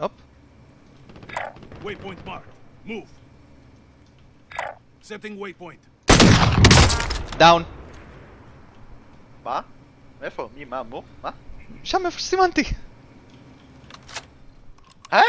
Hop. Waypoint marked. Move. Setting waypoint. דאון. מה? איפה? מי? מה? מו? מה? שם איפה שסימנתי. אה?